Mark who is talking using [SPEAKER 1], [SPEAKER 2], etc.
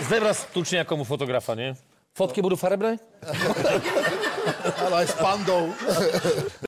[SPEAKER 1] Zde raz tučne akomu fotografa, nie? Fotky budú farebné?
[SPEAKER 2] Ale aj s pandou.